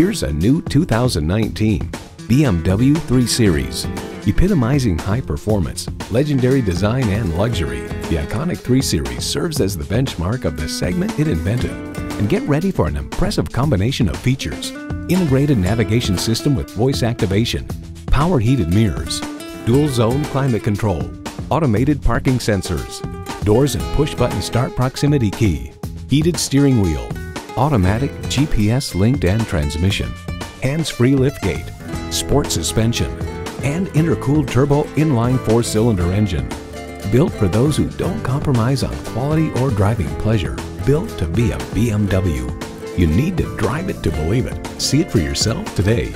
Here's a new 2019 BMW 3 Series. Epitomizing high performance, legendary design, and luxury, the iconic 3 Series serves as the benchmark of the segment it invented. And get ready for an impressive combination of features. Integrated navigation system with voice activation, power heated mirrors, dual zone climate control, automated parking sensors, doors and push button start proximity key, heated steering wheel, automatic GPS linked and transmission, hands-free liftgate, sport suspension, and intercooled turbo inline four-cylinder engine. Built for those who don't compromise on quality or driving pleasure. Built to be a BMW. You need to drive it to believe it. See it for yourself today.